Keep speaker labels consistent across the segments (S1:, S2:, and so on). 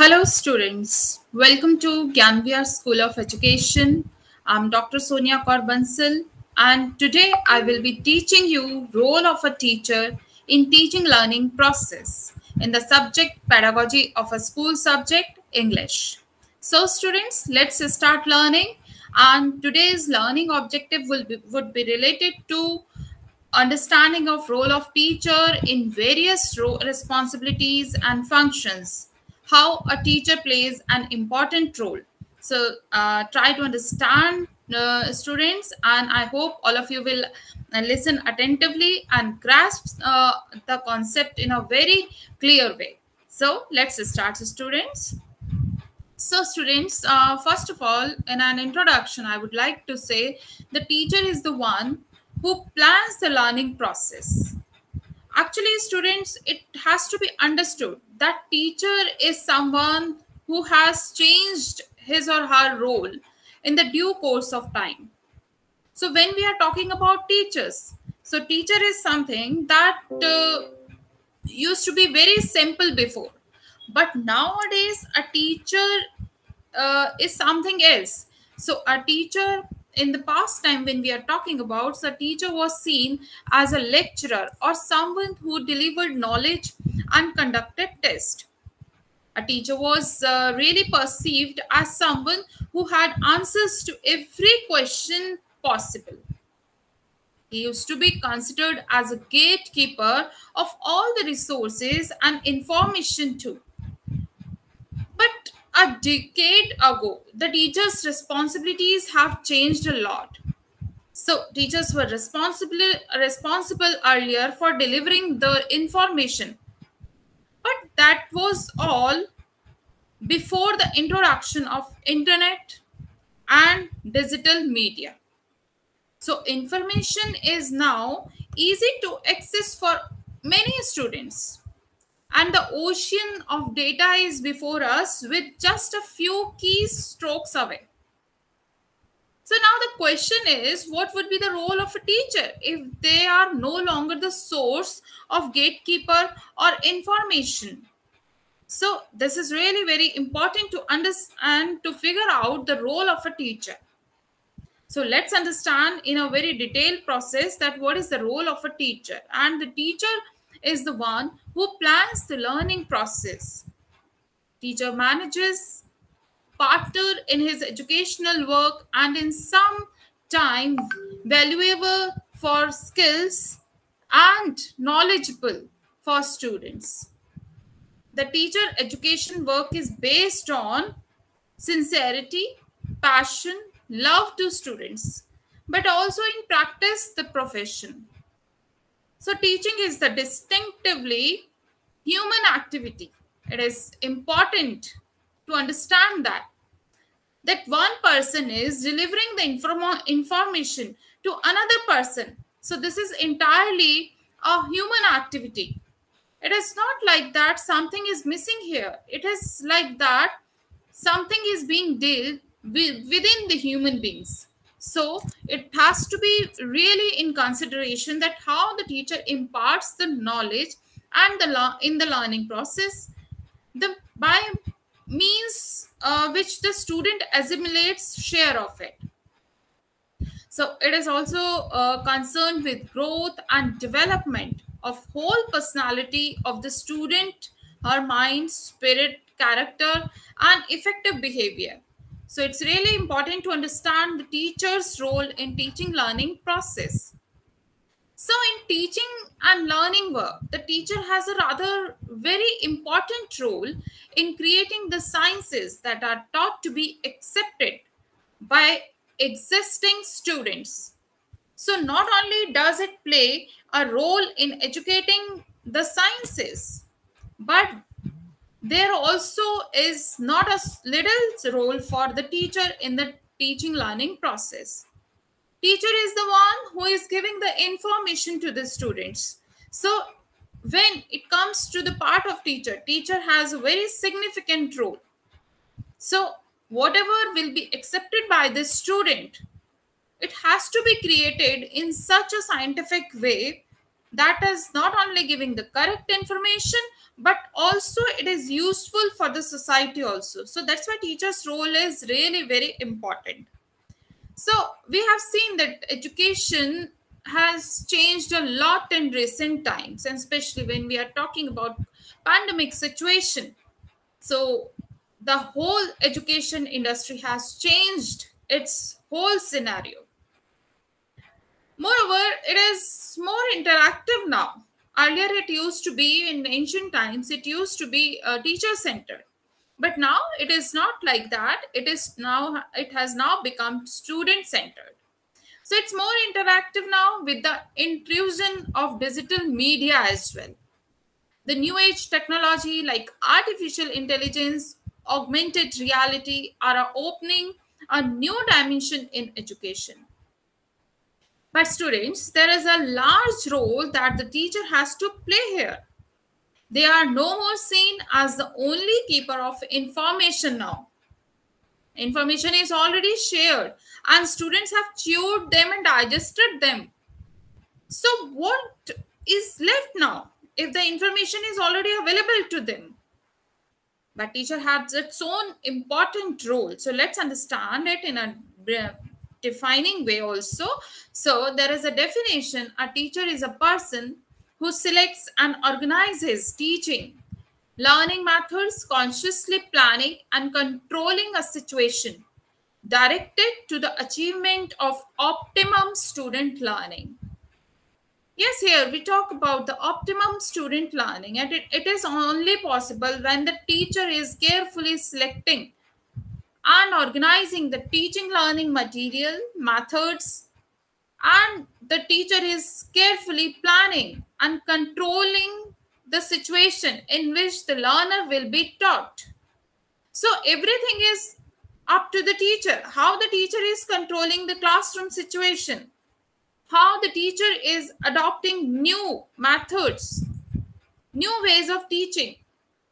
S1: Hello students, welcome to Gyan Vihar School of Education. I'm Dr. Sonia Korbansal and today I will be teaching you role of a teacher in teaching learning process in the subject pedagogy of a school subject English. So students, let's start learning and today's learning objective will be, would be related to understanding of role of teacher in various responsibilities and functions how a teacher plays an important role. So uh, try to understand uh, students and I hope all of you will uh, listen attentively and grasp uh, the concept in a very clear way. So let's start students. So students, uh, first of all, in an introduction, I would like to say the teacher is the one who plans the learning process. Actually, students, it has to be understood that teacher is someone who has changed his or her role in the due course of time. So when we are talking about teachers, so teacher is something that uh, used to be very simple before. But nowadays, a teacher uh, is something else. So a teacher in the past time when we are talking about the teacher was seen as a lecturer or someone who delivered knowledge and conducted test. A teacher was uh, really perceived as someone who had answers to every question possible. He used to be considered as a gatekeeper of all the resources and information too a decade ago, the teachers' responsibilities have changed a lot. So teachers were responsible responsible earlier for delivering the information. But that was all before the introduction of internet and digital media. So information is now easy to access for many students and the ocean of data is before us with just a few key strokes away. So now the question is, what would be the role of a teacher if they are no longer the source of gatekeeper or information? So this is really very important to understand to figure out the role of a teacher. So let's understand in a very detailed process that what is the role of a teacher and the teacher is the one who plans the learning process. Teacher manages, partner in his educational work and in some time valuable for skills and knowledgeable for students. The teacher education work is based on sincerity, passion, love to students, but also in practice the profession. So teaching is the distinctively human activity. It is important to understand that that one person is delivering the inform information to another person. So this is entirely a human activity. It is not like that something is missing here. It is like that something is being dealt with within the human beings. So it has to be really in consideration that how the teacher imparts the knowledge and the in the learning process, the by means uh, which the student assimilates share of it. So it is also uh, concerned with growth and development of whole personality of the student, her mind, spirit, character, and effective behavior. So it's really important to understand the teacher's role in teaching learning process. So in teaching and learning work, the teacher has a rather very important role in creating the sciences that are taught to be accepted by existing students. So not only does it play a role in educating the sciences, but there also is not a little role for the teacher in the teaching learning process. Teacher is the one who is giving the information to the students. So when it comes to the part of teacher teacher has a very significant role. So whatever will be accepted by the student it has to be created in such a scientific way that is not only giving the correct information but also it is useful for the society also. So that's why teachers role is really very important. So we have seen that education has changed a lot in recent times and especially when we are talking about pandemic situation. So the whole education industry has changed its whole scenario. Moreover it is more interactive now earlier it used to be in ancient times it used to be uh, teacher centered but now it is not like that. It is now it has now become student centered. So it's more interactive now with the intrusion of digital media as well. The new age technology like artificial intelligence augmented reality are opening a new dimension in education but students, there is a large role that the teacher has to play here. They are no more seen as the only keeper of information now. Information is already shared and students have chewed them and digested them. So what is left now if the information is already available to them? But teacher has its own important role. So let's understand it in a defining way also. So there is a definition. A teacher is a person who selects and organizes teaching, learning methods, consciously planning and controlling a situation directed to the achievement of optimum student learning. Yes, here we talk about the optimum student learning and it, it is only possible when the teacher is carefully selecting and organizing the teaching learning material, methods, and the teacher is carefully planning and controlling the situation in which the learner will be taught. So everything is up to the teacher, how the teacher is controlling the classroom situation, how the teacher is adopting new methods, new ways of teaching,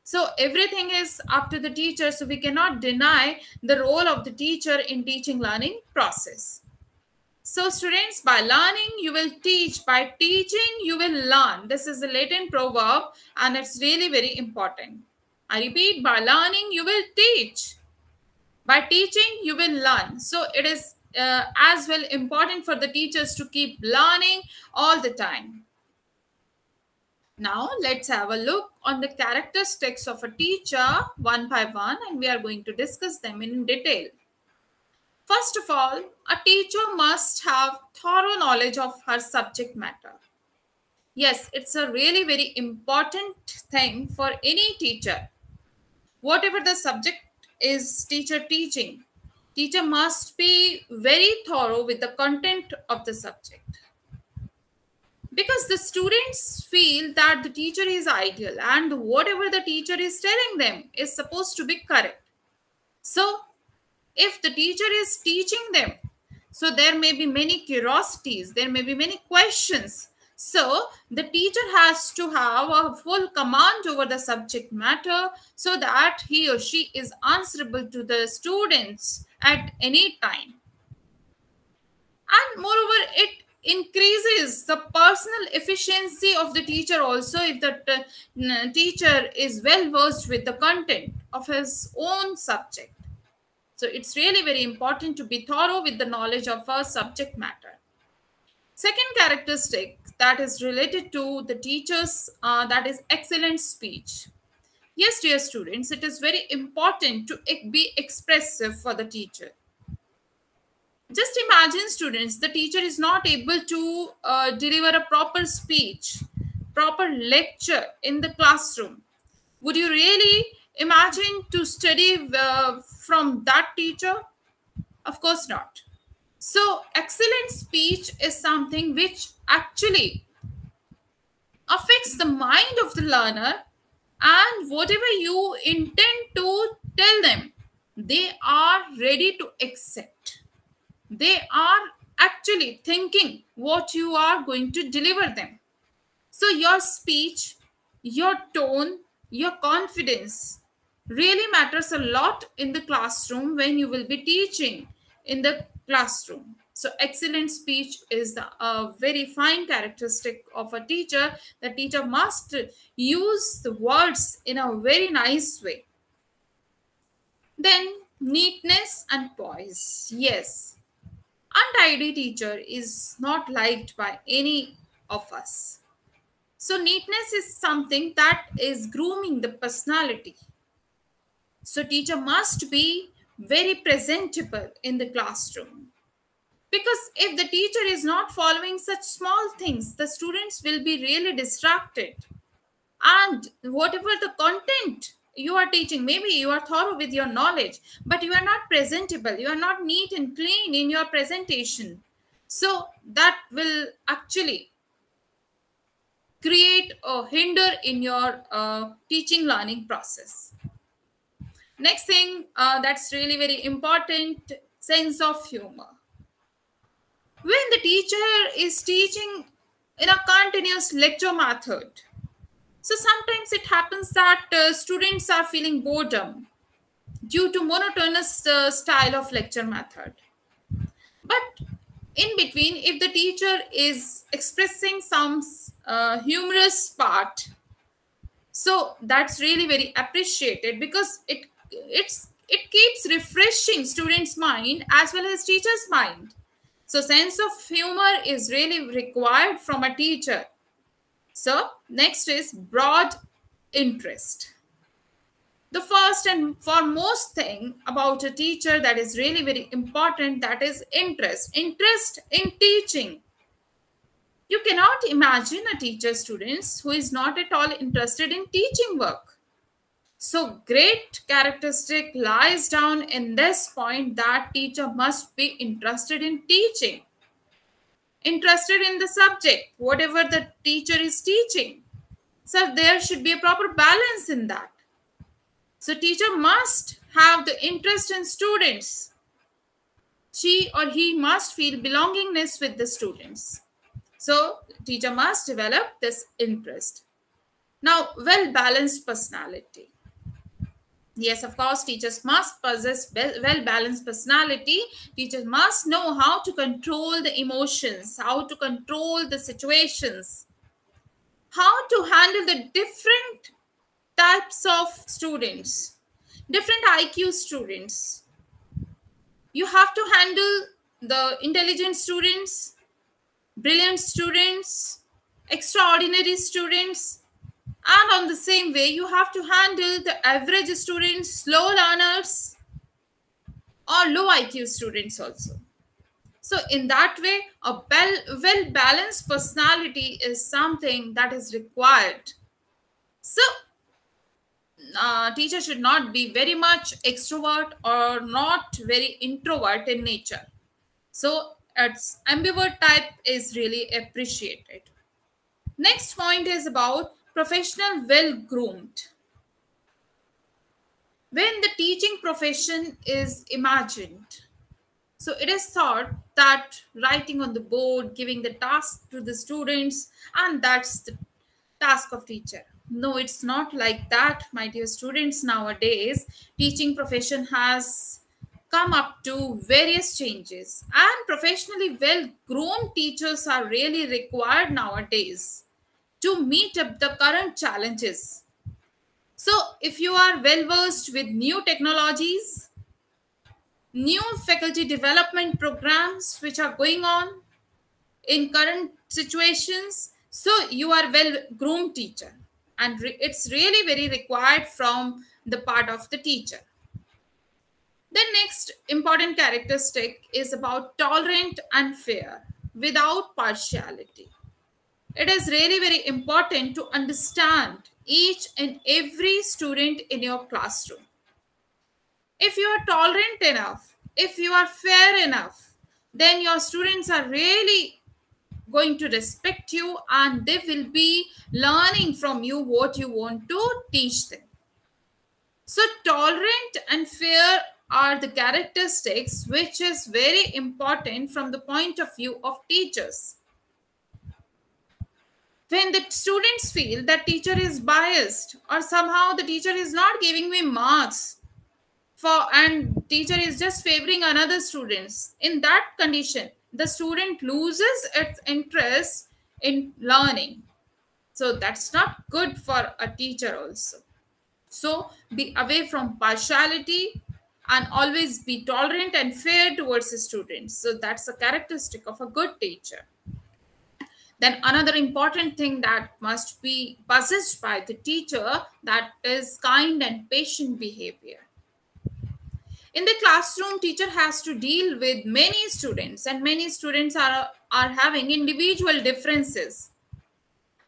S1: so everything is up to the teacher. So we cannot deny the role of the teacher in teaching learning process. So students, by learning, you will teach. By teaching, you will learn. This is a Latin proverb and it's really very important. I repeat, by learning, you will teach. By teaching, you will learn. So it is uh, as well important for the teachers to keep learning all the time. Now let's have a look on the characteristics of a teacher one by one and we are going to discuss them in detail. First of all, a teacher must have thorough knowledge of her subject matter. Yes, it's a really very important thing for any teacher. Whatever the subject is teacher teaching, teacher must be very thorough with the content of the subject because the students feel that the teacher is ideal and whatever the teacher is telling them is supposed to be correct. So if the teacher is teaching them so there may be many curiosities there may be many questions. So the teacher has to have a full command over the subject matter so that he or she is answerable to the students at any time. And moreover it increases the personal efficiency of the teacher also if the uh, teacher is well versed with the content of his own subject. So it's really very important to be thorough with the knowledge of a subject matter. Second characteristic that is related to the teachers uh, that is excellent speech. Yes dear students it is very important to be expressive for the teacher just imagine students the teacher is not able to uh, deliver a proper speech proper lecture in the classroom. Would you really imagine to study uh, from that teacher? Of course not. So excellent speech is something which actually affects the mind of the learner and whatever you intend to tell them they are ready to accept they are actually thinking what you are going to deliver them. So your speech, your tone, your confidence really matters a lot in the classroom when you will be teaching in the classroom. So excellent speech is a very fine characteristic of a teacher. The teacher must use the words in a very nice way. Then neatness and poise. Yes, untidy teacher is not liked by any of us. So neatness is something that is grooming the personality. So teacher must be very presentable in the classroom. Because if the teacher is not following such small things, the students will be really distracted. And whatever the content you are teaching, maybe you are thorough with your knowledge, but you are not presentable. You are not neat and clean in your presentation. So that will actually create a hinder in your uh, teaching learning process. Next thing uh, that's really very important, sense of humor. When the teacher is teaching in a continuous lecture method, so sometimes it happens that uh, students are feeling boredom due to monotonous uh, style of lecture method. But in between, if the teacher is expressing some uh, humorous part, so that's really very appreciated because it it's it keeps refreshing students' mind as well as teacher's mind. So sense of humor is really required from a teacher. So next is broad interest. The first and foremost thing about a teacher that is really very important that is interest. Interest in teaching. You cannot imagine a teacher students who is not at all interested in teaching work. So great characteristic lies down in this point that teacher must be interested in teaching. Interested in the subject, whatever the teacher is teaching. So there should be a proper balance in that. So teacher must have the interest in students. She or he must feel belongingness with the students. So teacher must develop this interest. Now, well-balanced personality. Yes, of course, teachers must possess well-balanced personality. Teachers must know how to control the emotions, how to control the situations, how to handle the different types of students, different IQ students. You have to handle the intelligent students, brilliant students, extraordinary students, and on the same way, you have to handle the average students, slow learners, or low IQ students also. So in that way, a well-balanced personality is something that is required. So uh, teacher should not be very much extrovert or not very introvert in nature. So its ambivert type is really appreciated. Next point is about professional well groomed. When the teaching profession is imagined, so it is thought that writing on the board, giving the task to the students, and that's the task of teacher. No, it's not like that, my dear students. Nowadays, teaching profession has come up to various changes and professionally well groomed teachers are really required nowadays to meet up the current challenges. So, if you are well versed with new technologies, new faculty development programs which are going on in current situations, so you are well groomed teacher and re it's really very required from the part of the teacher. The next important characteristic is about tolerant and fair without partiality it is really very important to understand each and every student in your classroom. If you are tolerant enough, if you are fair enough, then your students are really going to respect you and they will be learning from you what you want to teach them. So tolerant and fair are the characteristics which is very important from the point of view of teachers when the students feel that teacher is biased or somehow the teacher is not giving me marks for and teacher is just favoring another students in that condition the student loses its interest in learning. So that's not good for a teacher also. So be away from partiality and always be tolerant and fair towards the students. So that's a characteristic of a good teacher. Then another important thing that must be possessed by the teacher that is kind and patient behavior. In the classroom, teacher has to deal with many students and many students are, are having individual differences.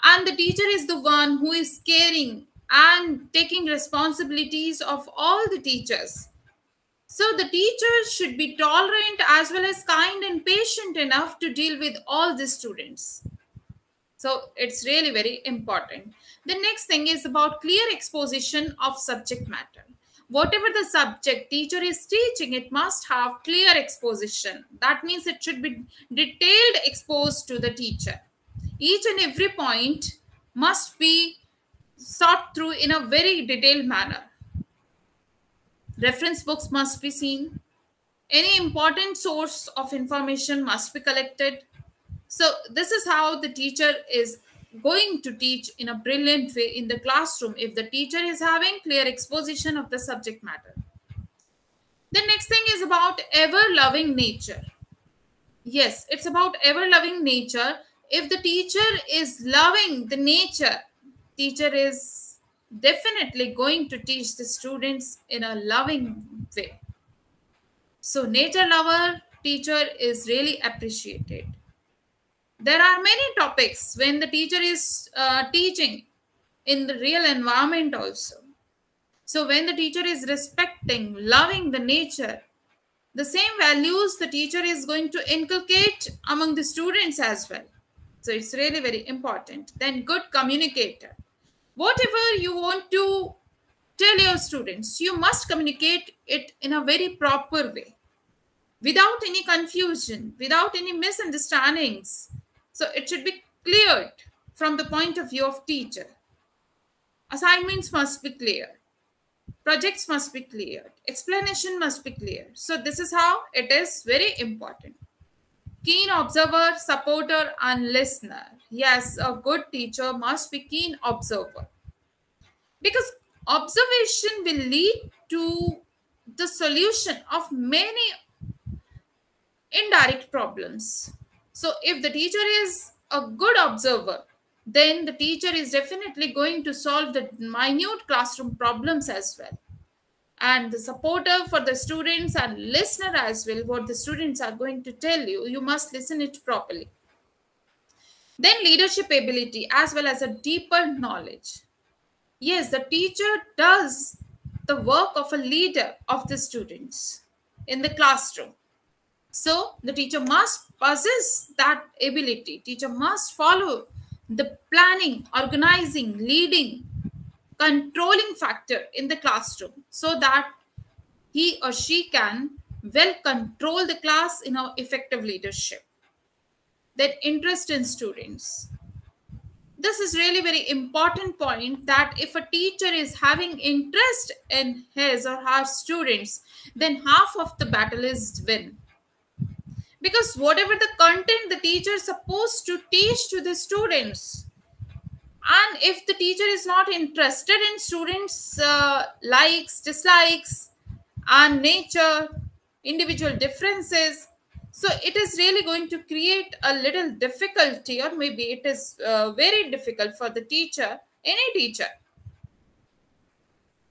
S1: And the teacher is the one who is caring and taking responsibilities of all the teachers. So the teachers should be tolerant as well as kind and patient enough to deal with all the students. So it's really very important. The next thing is about clear exposition of subject matter. Whatever the subject teacher is teaching, it must have clear exposition. That means it should be detailed exposed to the teacher. Each and every point must be sought through in a very detailed manner. Reference books must be seen. Any important source of information must be collected. So, this is how the teacher is going to teach in a brilliant way in the classroom if the teacher is having clear exposition of the subject matter. The next thing is about ever loving nature. Yes, it's about ever loving nature. If the teacher is loving the nature, teacher is definitely going to teach the students in a loving way. So nature lover teacher is really appreciated there are many topics when the teacher is uh, teaching in the real environment also. So when the teacher is respecting loving the nature the same values the teacher is going to inculcate among the students as well. So it's really very important. Then good communicator. Whatever you want to tell your students you must communicate it in a very proper way. Without any confusion without any misunderstandings so it should be cleared from the point of view of teacher. Assignments must be clear. Projects must be cleared. Explanation must be clear. So this is how it is very important. Keen observer, supporter, and listener. Yes, a good teacher must be keen observer. Because observation will lead to the solution of many indirect problems so if the teacher is a good observer, then the teacher is definitely going to solve the minute classroom problems as well. And the supporter for the students and listener as well, what the students are going to tell you, you must listen it properly. Then leadership ability as well as a deeper knowledge. Yes, the teacher does the work of a leader of the students in the classroom. So the teacher must possess that ability. Teacher must follow the planning, organizing, leading, controlling factor in the classroom so that he or she can well control the class in our effective leadership. That interest in students. This is really very important point that if a teacher is having interest in his or her students, then half of the battle is win because whatever the content the teacher is supposed to teach to the students. And if the teacher is not interested in students uh, likes dislikes and nature individual differences so it is really going to create a little difficulty or maybe it is uh, very difficult for the teacher any teacher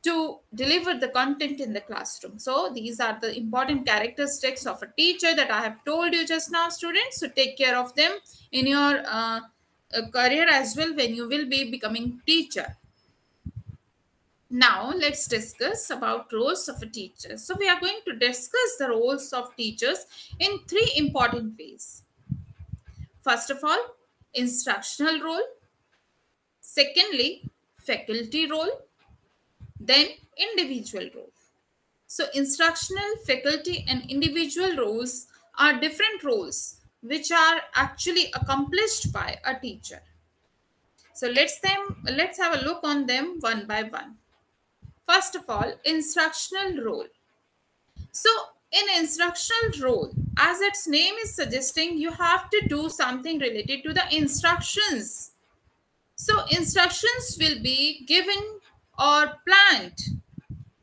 S1: to deliver the content in the classroom. So these are the important characteristics of a teacher that I have told you just now, students. So take care of them in your uh, uh, career as well when you will be becoming teacher. Now let's discuss about roles of a teacher. So we are going to discuss the roles of teachers in three important ways. First of all, instructional role. Secondly, faculty role then individual role. So instructional, faculty and individual roles are different roles which are actually accomplished by a teacher. So let's them let's have a look on them one by one. First of all, instructional role. So in instructional role, as its name is suggesting, you have to do something related to the instructions. So instructions will be given or planned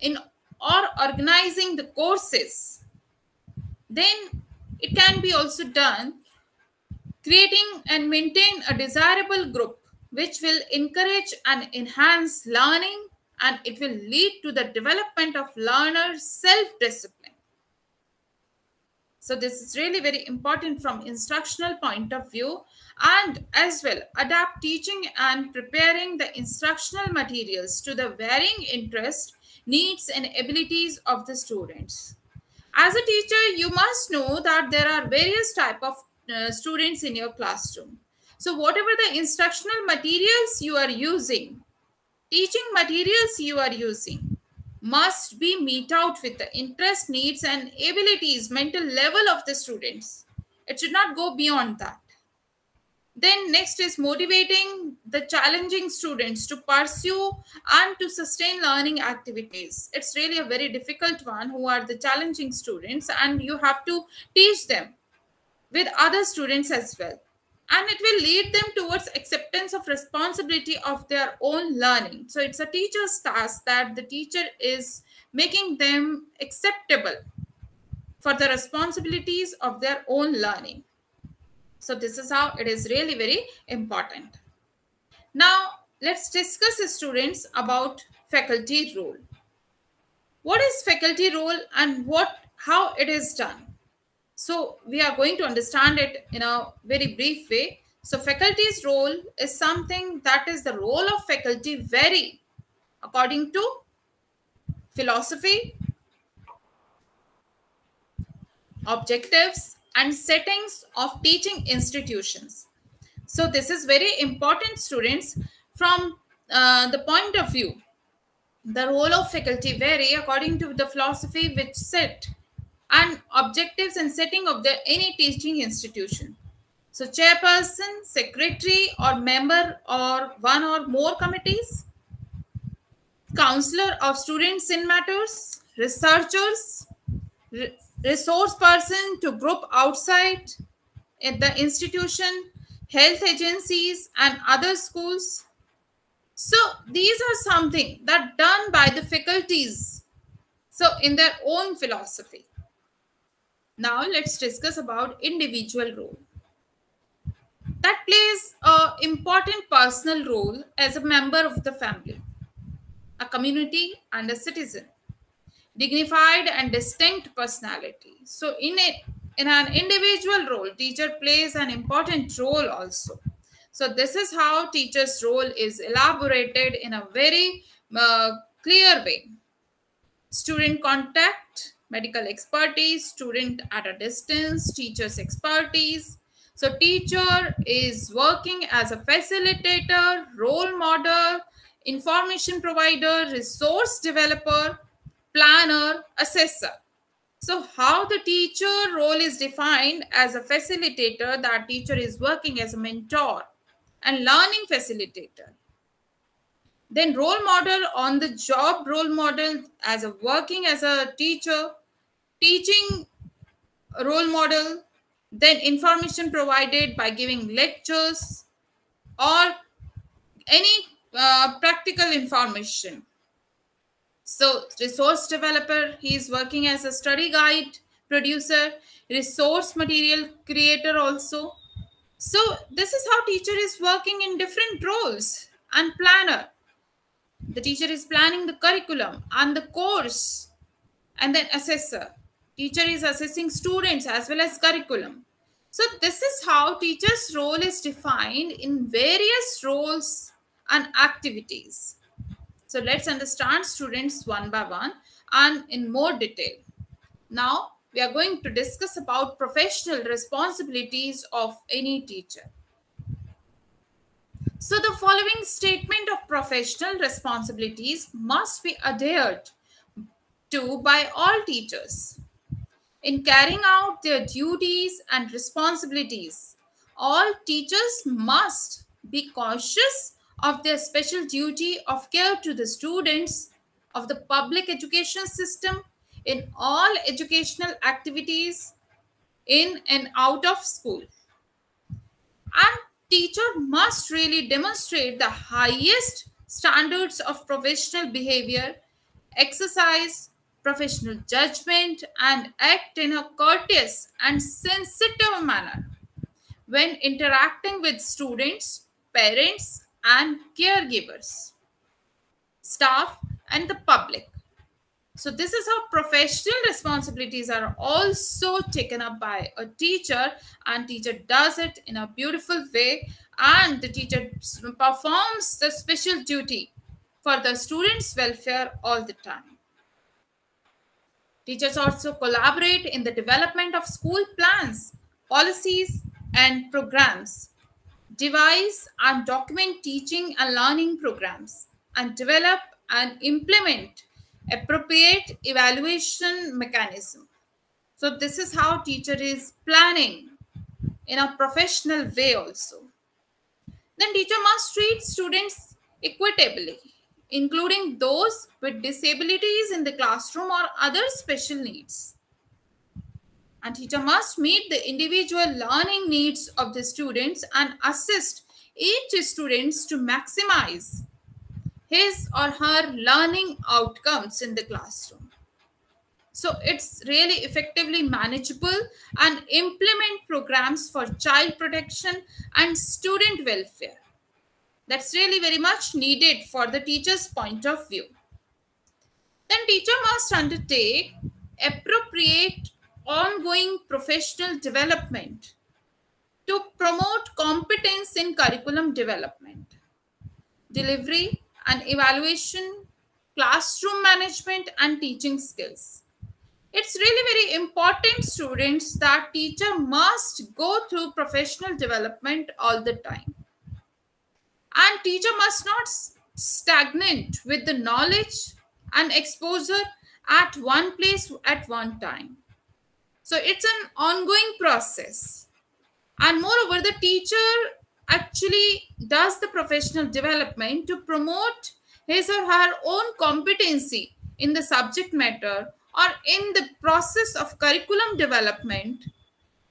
S1: in or organizing the courses. Then it can be also done creating and maintain a desirable group which will encourage and enhance learning and it will lead to the development of learner self-discipline. So this is really very important from instructional point of view and as well adapt teaching and preparing the instructional materials to the varying interest, needs and abilities of the students. As a teacher, you must know that there are various type of uh, students in your classroom. So whatever the instructional materials you are using, teaching materials you are using must be meet out with the interest, needs and abilities, mental level of the students. It should not go beyond that. Then next is motivating the challenging students to pursue and to sustain learning activities. It's really a very difficult one who are the challenging students and you have to teach them with other students as well and it will lead them towards acceptance of responsibility of their own learning. So it's a teacher's task that the teacher is making them acceptable for the responsibilities of their own learning. So this is how it is really very important. Now let's discuss students about faculty role. What is faculty role and what how it is done so we are going to understand it in a very brief way. So faculty's role is something that is the role of faculty vary according to philosophy, objectives and settings of teaching institutions. So this is very important students from uh, the point of view. The role of faculty vary according to the philosophy which set and objectives and setting of the any teaching institution. So chairperson, secretary or member or one or more committees, counselor of students in matters, researchers, re resource person to group outside at the institution, health agencies and other schools. So these are something that done by the faculties. So in their own philosophy. Now let's discuss about individual role. That plays an important personal role as a member of the family, a community and a citizen. Dignified and distinct personality. So in a in an individual role, teacher plays an important role also. So this is how teacher's role is elaborated in a very uh, clear way. Student contact, medical expertise, student at a distance, teacher's expertise. So teacher is working as a facilitator, role model, information provider, resource developer, planner, assessor. So how the teacher role is defined as a facilitator, that teacher is working as a mentor and learning facilitator. Then role model on the job role model as a working as a teacher, teaching role model, then information provided by giving lectures or any uh, practical information. So resource developer, he is working as a study guide producer, resource material creator also. So this is how teacher is working in different roles and planner the teacher is planning the curriculum and the course and then assessor. Teacher is assessing students as well as curriculum. So this is how teacher's role is defined in various roles and activities. So let's understand students one by one and in more detail. Now we are going to discuss about professional responsibilities of any teacher so the following statement of professional responsibilities must be adhered to by all teachers. In carrying out their duties and responsibilities, all teachers must be cautious of their special duty of care to the students of the public education system, in all educational activities in and out of school. And teacher must really demonstrate the highest standards of professional behavior, exercise professional judgment, and act in a courteous and sensitive manner when interacting with students, parents, and caregivers, staff, and the public. So this is how professional responsibilities are also taken up by a teacher and teacher does it in a beautiful way and the teacher performs the special duty for the students welfare all the time. Teachers also collaborate in the development of school plans, policies and programs, devise and document teaching and learning programs and develop and implement appropriate evaluation mechanism. So this is how teacher is planning in a professional way also. Then teacher must treat students equitably, including those with disabilities in the classroom or other special needs. And teacher must meet the individual learning needs of the students and assist each students to maximize his or her learning outcomes in the classroom. So it's really effectively manageable and implement programs for child protection and student welfare. That's really very much needed for the teacher's point of view. Then teacher must undertake appropriate ongoing professional development to promote competence in curriculum development, delivery, and evaluation, classroom management, and teaching skills. It's really very important, students, that teacher must go through professional development all the time. And teacher must not stagnant with the knowledge and exposure at one place at one time. So it's an ongoing process. And moreover, the teacher actually does the professional development to promote his or her own competency in the subject matter or in the process of curriculum development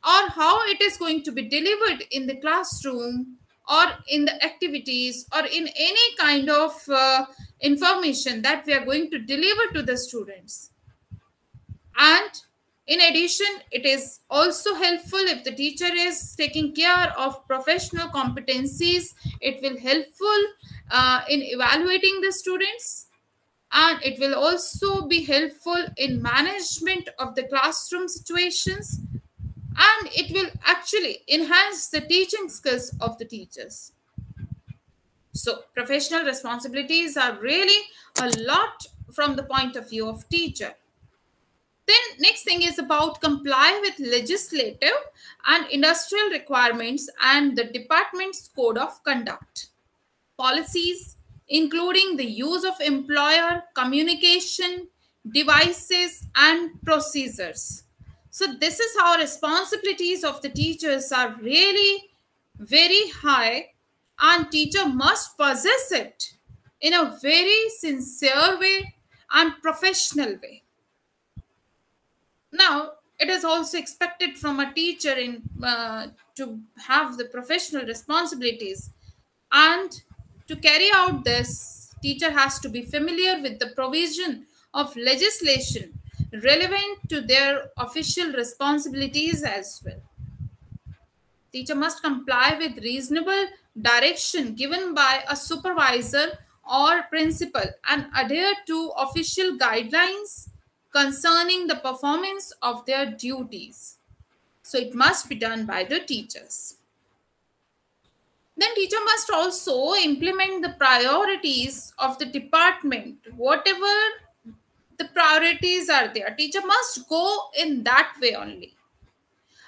S1: or how it is going to be delivered in the classroom or in the activities or in any kind of uh, information that we are going to deliver to the students. And in addition, it is also helpful if the teacher is taking care of professional competencies. It will helpful uh, in evaluating the students and it will also be helpful in management of the classroom situations and it will actually enhance the teaching skills of the teachers. So professional responsibilities are really a lot from the point of view of teacher. Then next thing is about comply with legislative and industrial requirements and the department's code of conduct. Policies including the use of employer communication devices and procedures. So this is how responsibilities of the teachers are really very high and teacher must possess it in a very sincere way and professional way. Now, it is also expected from a teacher in uh, to have the professional responsibilities. And to carry out this teacher has to be familiar with the provision of legislation relevant to their official responsibilities as well. Teacher must comply with reasonable direction given by a supervisor or principal and adhere to official guidelines concerning the performance of their duties. So it must be done by the teachers. Then teacher must also implement the priorities of the department. Whatever the priorities are there, teacher must go in that way only.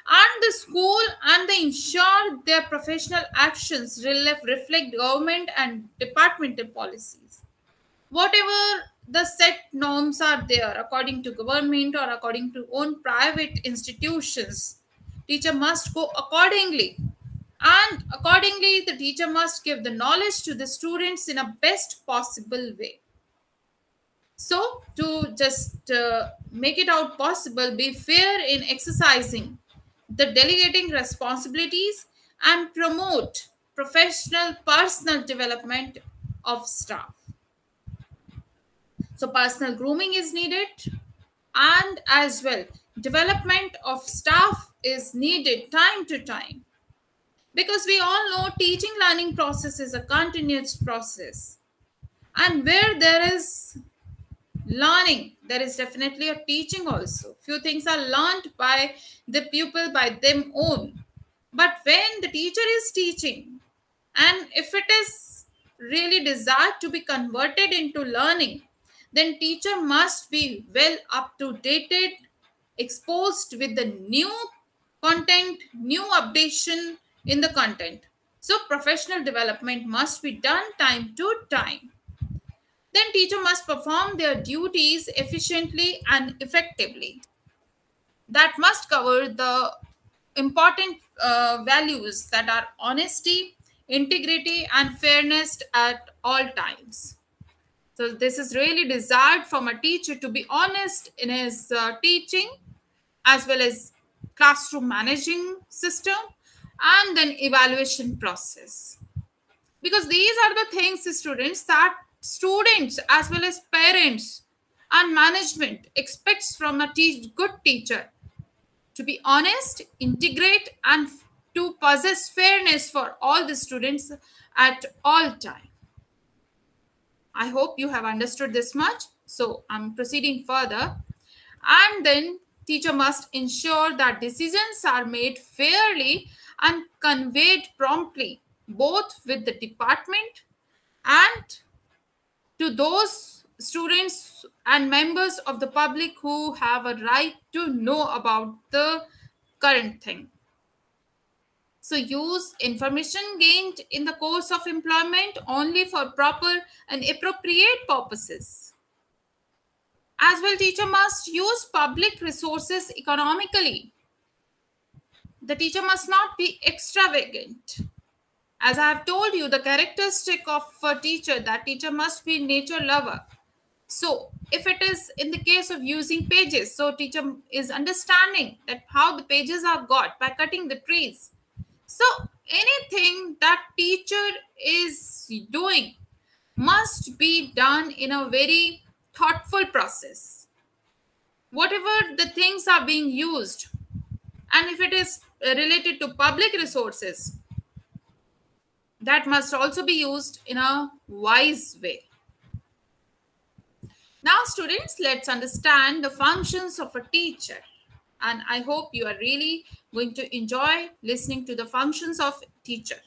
S1: And the school and they ensure their professional actions reflect government and departmental policies. Whatever the set norms are there according to government or according to own private institutions. Teacher must go accordingly. And accordingly the teacher must give the knowledge to the students in a best possible way. So, to just uh, make it out possible, be fair in exercising the delegating responsibilities and promote professional personal development of staff. So, personal grooming is needed, and as well, development of staff is needed time to time. Because we all know teaching learning process is a continuous process. And where there is learning there is definitely a teaching also. Few things are learned by the pupil by them own. But when the teacher is teaching and if it is really desired to be converted into learning then teacher must be well up to dated exposed with the new content new updation in the content so professional development must be done time to time then teacher must perform their duties efficiently and effectively. That must cover the important uh, values that are honesty, integrity, and fairness at all times. So this is really desired from a teacher to be honest in his uh, teaching as well as classroom managing system and then evaluation process because these are the things students that students as well as parents and management expects from a te good teacher to be honest, integrate, and to possess fairness for all the students at all time. I hope you have understood this much. So I'm proceeding further. And then teacher must ensure that decisions are made fairly and conveyed promptly, both with the department and to those students and members of the public who have a right to know about the current thing. So use information gained in the course of employment only for proper and appropriate purposes. As well, teacher must use public resources economically. The teacher must not be extravagant as I have told you, the characteristic of a teacher, that teacher must be nature lover. So if it is in the case of using pages, so teacher is understanding that how the pages are got by cutting the trees. So anything that teacher is doing must be done in a very thoughtful process. Whatever the things are being used, and if it is related to public resources, that must also be used in a wise way. Now, students, let's understand the functions of a teacher. And I hope you are really going to enjoy listening to the functions of teacher.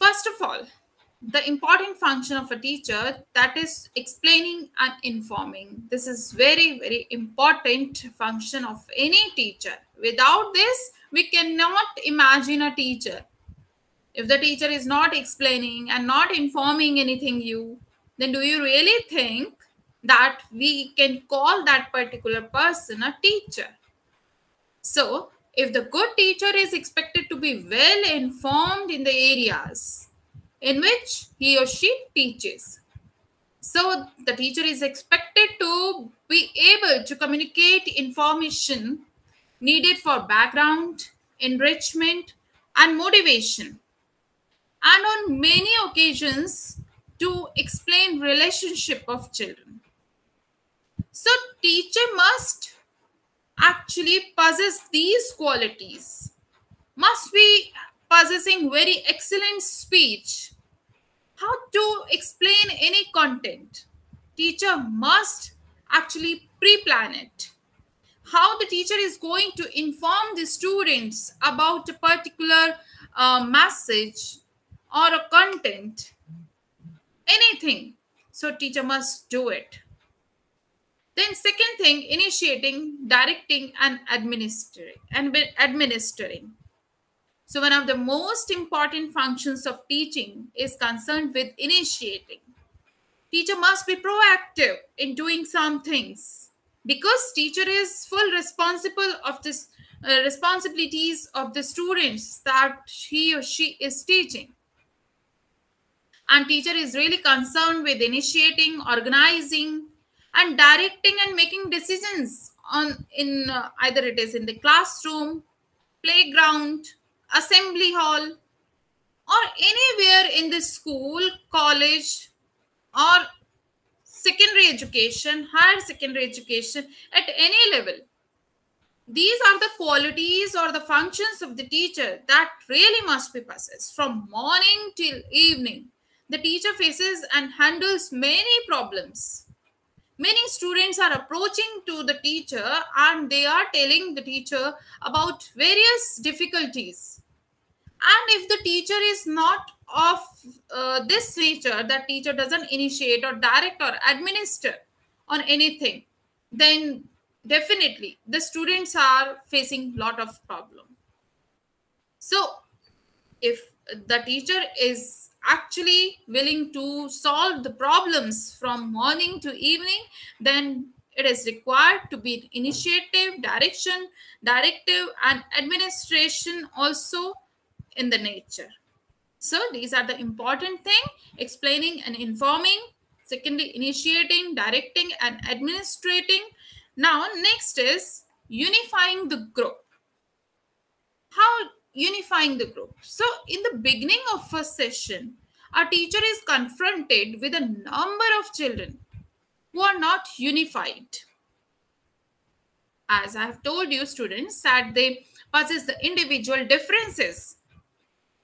S1: First of all, the important function of a teacher that is explaining and informing. This is very, very important function of any teacher. Without this, we cannot imagine a teacher if the teacher is not explaining and not informing anything you then do you really think that we can call that particular person a teacher. So if the good teacher is expected to be well informed in the areas in which he or she teaches so the teacher is expected to be able to communicate information needed for background enrichment and motivation and on many occasions to explain relationship of children so teacher must actually possess these qualities. Must be possessing very excellent speech. How to explain any content? Teacher must actually pre-plan it. How the teacher is going to inform the students about a particular uh, message or a content, anything. So teacher must do it. Then second thing, initiating, directing, and administering. And administering. So one of the most important functions of teaching is concerned with initiating. Teacher must be proactive in doing some things because teacher is full responsible of this uh, responsibilities of the students that he or she is teaching and teacher is really concerned with initiating organizing and directing and making decisions on in uh, either it is in the classroom playground assembly hall or anywhere in the school college or secondary education higher secondary education at any level. These are the qualities or the functions of the teacher that really must be possessed. From morning till evening the teacher faces and handles many problems many students are approaching to the teacher and they are telling the teacher about various difficulties. And if the teacher is not of uh, this nature that teacher doesn't initiate or direct or administer on anything then definitely the students are facing lot of problem. So if the teacher is actually willing to solve the problems from morning to evening, then it is required to be initiative, direction, directive, and administration also in the nature. So these are the important thing, explaining and informing, secondly, initiating, directing, and administrating. Now, next is unifying the group. How unifying the group. So in the beginning of first session, our teacher is confronted with a number of children who are not unified. As I have told you, students, that they possess the individual differences.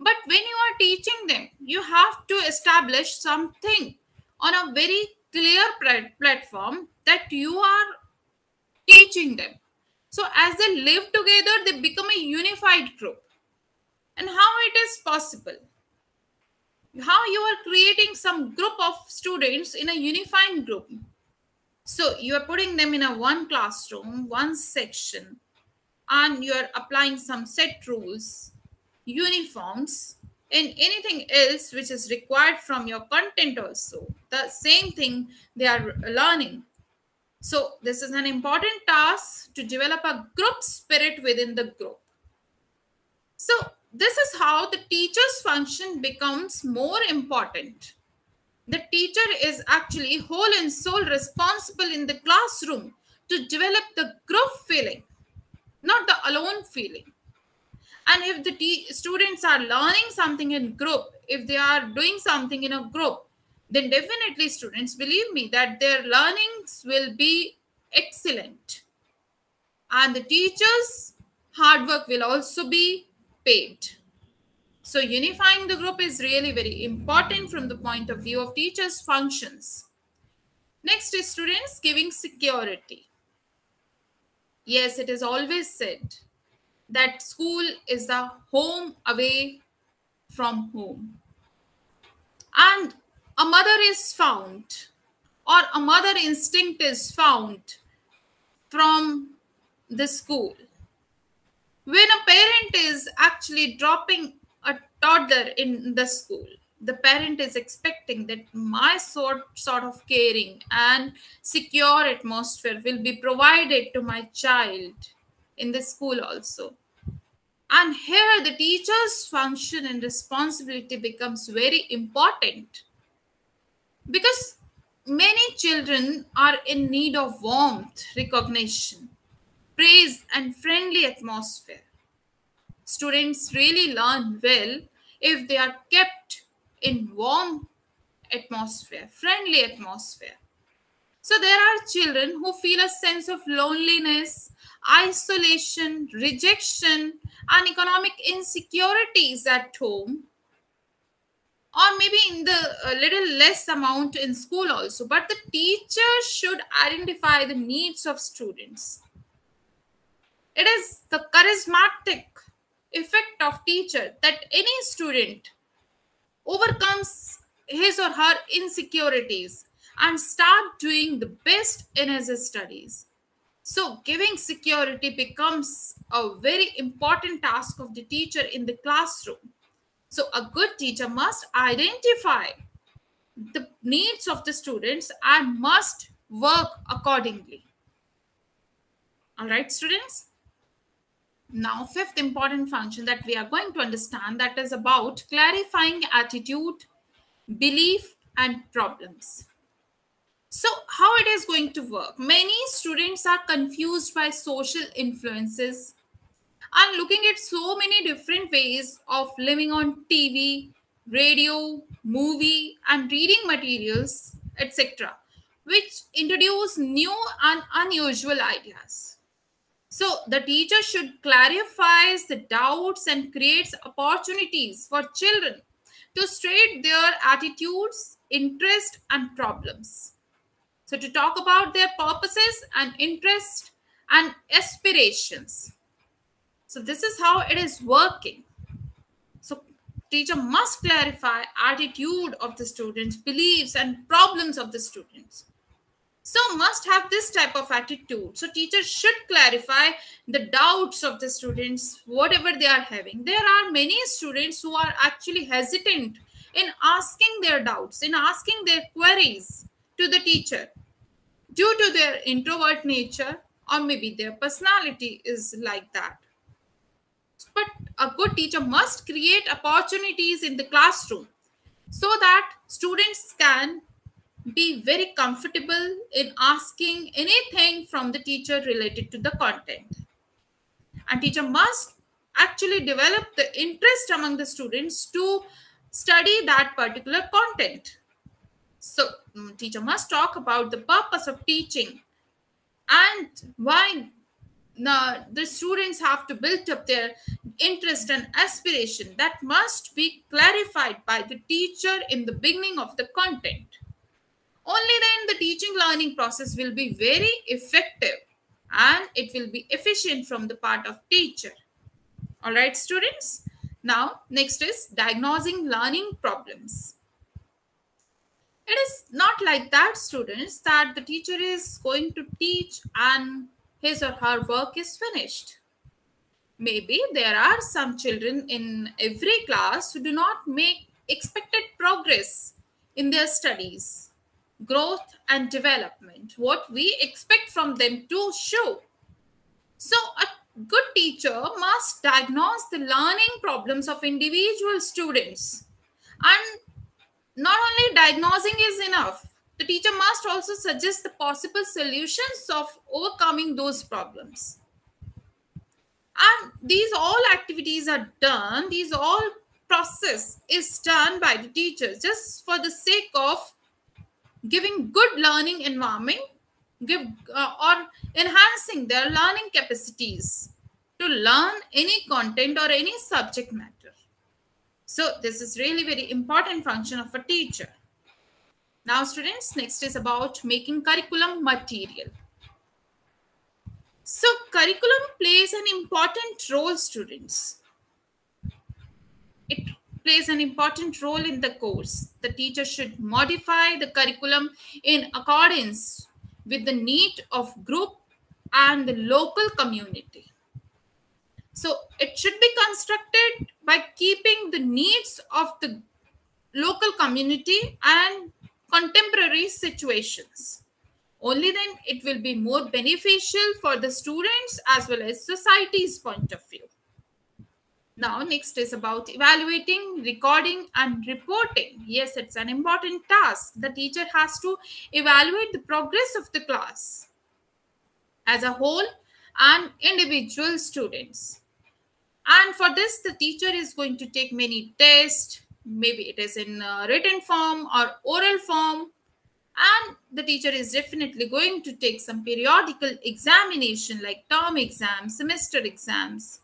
S1: But when you are teaching them, you have to establish something on a very clear platform that you are teaching them. So as they live together, they become a unified group and how it is possible. How you are creating some group of students in a unifying group. So you are putting them in a one classroom one section and you are applying some set rules uniforms and anything else which is required from your content also. The same thing they are learning. So this is an important task to develop a group spirit within the group. So this is how the teacher's function becomes more important. The teacher is actually whole and soul responsible in the classroom to develop the group feeling, not the alone feeling. And if the students are learning something in group, if they are doing something in a group, then definitely students, believe me, that their learnings will be excellent. And the teacher's hard work will also be paid. So unifying the group is really very important from the point of view of teachers' functions. Next is students giving security. Yes, it is always said that school is the home away from home. And a mother is found or a mother instinct is found from the school when a parent is actually dropping a toddler in the school the parent is expecting that my sort sort of caring and secure atmosphere will be provided to my child in the school also. And here the teacher's function and responsibility becomes very important. Because many children are in need of warmth recognition praise, and friendly atmosphere. Students really learn well if they are kept in warm atmosphere, friendly atmosphere. So there are children who feel a sense of loneliness, isolation, rejection, and economic insecurities at home or maybe in the a little less amount in school also but the teacher should identify the needs of students it is the charismatic effect of teacher that any student overcomes his or her insecurities and start doing the best in his studies. So giving security becomes a very important task of the teacher in the classroom. So a good teacher must identify the needs of the students and must work accordingly. All right, students? Now, fifth important function that we are going to understand that is about clarifying attitude, belief and problems. So how it is going to work? Many students are confused by social influences and looking at so many different ways of living on TV, radio, movie and reading materials, etc., which introduce new and unusual ideas. So the teacher should clarify the doubts and creates opportunities for children to state their attitudes, interests, and problems. So to talk about their purposes and interests and aspirations. So this is how it is working. So teacher must clarify attitude of the students, beliefs and problems of the students. So must have this type of attitude. So teachers should clarify the doubts of the students, whatever they are having. There are many students who are actually hesitant in asking their doubts, in asking their queries to the teacher due to their introvert nature or maybe their personality is like that. But a good teacher must create opportunities in the classroom so that students can be very comfortable in asking anything from the teacher related to the content. And teacher must actually develop the interest among the students to study that particular content. So mm, teacher must talk about the purpose of teaching and why the, the students have to build up their interest and aspiration that must be clarified by the teacher in the beginning of the content only then the teaching learning process will be very effective and it will be efficient from the part of teacher. All right students? Now next is diagnosing learning problems. It is not like that students that the teacher is going to teach and his or her work is finished. Maybe there are some children in every class who do not make expected progress in their studies growth and development, what we expect from them to show. So, a good teacher must diagnose the learning problems of individual students. And not only diagnosing is enough, the teacher must also suggest the possible solutions of overcoming those problems. And these all activities are done, these all process is done by the teacher just for the sake of giving good learning environment give uh, or enhancing their learning capacities to learn any content or any subject matter. So this is really very important function of a teacher. Now students next is about making curriculum material. So curriculum plays an important role students plays an important role in the course. The teacher should modify the curriculum in accordance with the need of group and the local community. So it should be constructed by keeping the needs of the local community and contemporary situations. Only then it will be more beneficial for the students as well as society's point of view. Now, next is about evaluating, recording, and reporting. Yes, it's an important task. The teacher has to evaluate the progress of the class as a whole and individual students. And for this, the teacher is going to take many tests. Maybe it is in uh, written form or oral form. And the teacher is definitely going to take some periodical examination like term exams, semester exams,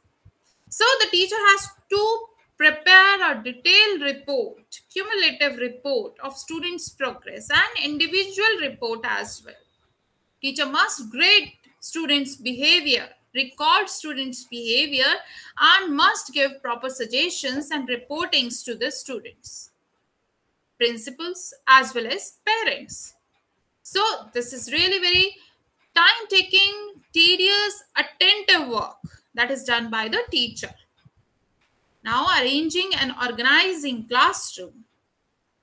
S1: so the teacher has to prepare a detailed report, cumulative report of students' progress and individual report as well. Teacher must grade students' behavior, record students' behavior and must give proper suggestions and reportings to the students, principals as well as parents. So this is really very time-taking, tedious, attentive work that is done by the teacher. Now arranging and organizing classroom.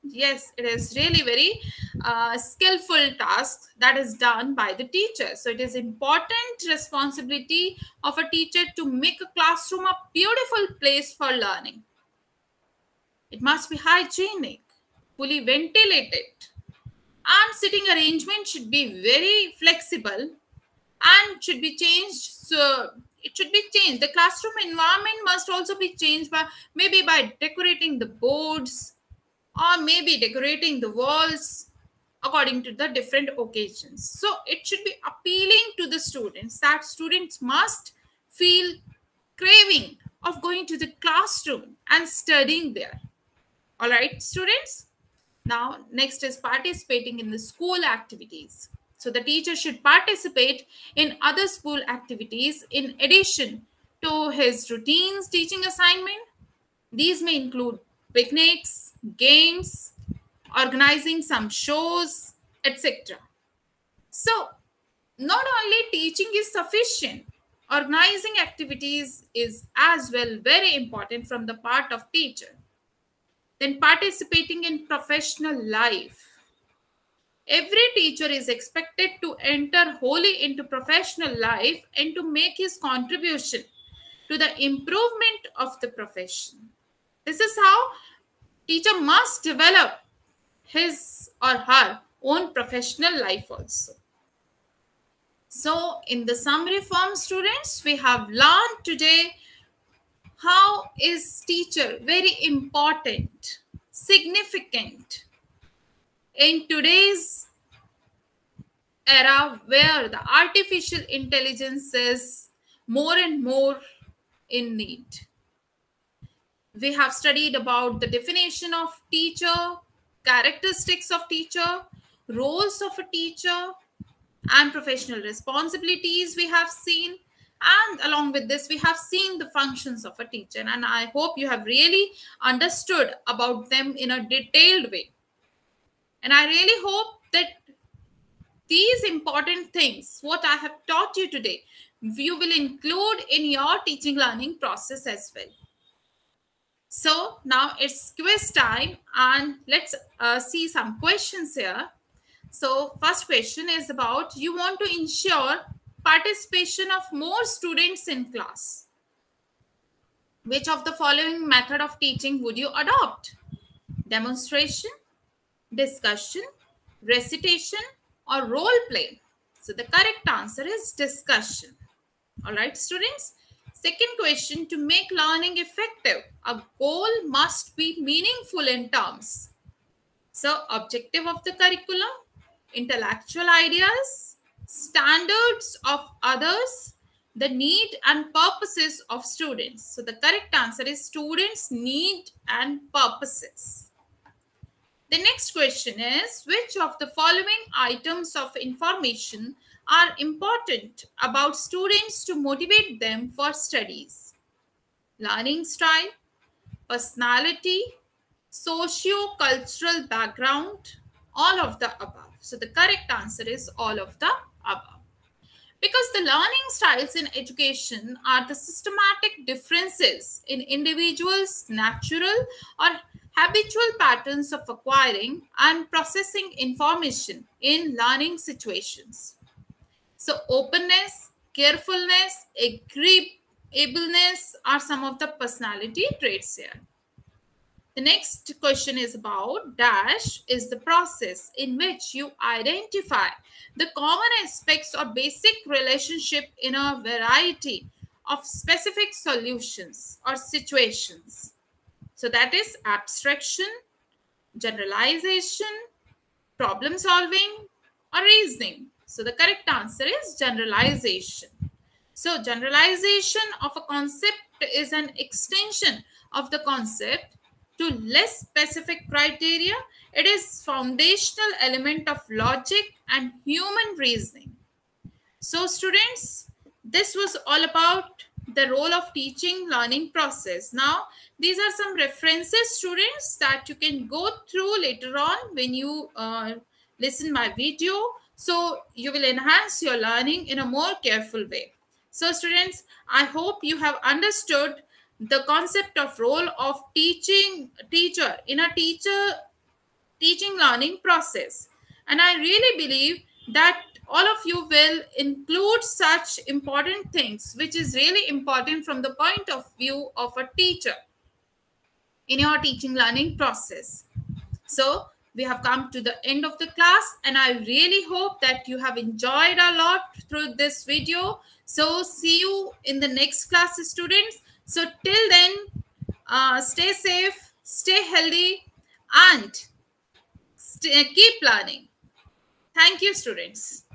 S1: Yes, it is really very uh, skillful task that is done by the teacher. So it is important responsibility of a teacher to make a classroom a beautiful place for learning. It must be hygienic. fully ventilated and sitting arrangement should be very flexible and should be changed so it should be changed. The classroom environment must also be changed by maybe by decorating the boards or maybe decorating the walls according to the different occasions. So it should be appealing to the students that students must feel craving of going to the classroom and studying there. All right students? Now, next is participating in the school activities. So the teacher should participate in other school activities in addition to his routines teaching assignment. These may include picnics, games, organizing some shows, etc. So not only teaching is sufficient, organizing activities is as well very important from the part of teacher. Then participating in professional life. Every teacher is expected to enter wholly into professional life and to make his contribution to the improvement of the profession. This is how teacher must develop his or her own professional life also. So in the summary form students, we have learned today how is teacher very important significant in today's era where the artificial intelligence is more and more in need we have studied about the definition of teacher characteristics of teacher roles of a teacher and professional responsibilities we have seen. And along with this we have seen the functions of a teacher. And i hope you have really understood about them in a detailed way and i really hope that these important things what i have taught you today you will include in your teaching learning process as well so now it's quiz time and let's uh, see some questions here so first question is about you want to ensure participation of more students in class. Which of the following method of teaching would you adopt? Demonstration, discussion, recitation, or role play? So the correct answer is discussion. All right, students. Second question, to make learning effective, a goal must be meaningful in terms. So objective of the curriculum, intellectual ideas, standards of others, the need and purposes of students. So the correct answer is students' need and purposes. The next question is, which of the following items of information are important about students to motivate them for studies? Learning style, personality, socio-cultural background, all of the above. So the correct answer is all of the above. Because the learning styles in education are the systematic differences in individuals' natural or habitual patterns of acquiring and processing information in learning situations. So openness, carefulness, agreeableness are some of the personality traits here. The next question is about dash is the process in which you identify the common aspects or basic relationship in a variety of specific solutions or situations. So that is abstraction, generalization, problem solving, or reasoning. So the correct answer is generalization. So generalization of a concept is an extension of the concept to less specific criteria, it is foundational element of logic and human reasoning. So students, this was all about the role of teaching learning process. Now, these are some references students that you can go through later on when you uh, listen my video. So you will enhance your learning in a more careful way. So students, I hope you have understood the concept of role of teaching teacher in a teacher teaching learning process and i really believe that all of you will include such important things which is really important from the point of view of a teacher in your teaching learning process So we have come to the end of the class and I really hope that you have enjoyed a lot through this video. So see you in the next class students. So till then, uh, stay safe, stay healthy and stay, keep learning. Thank you students.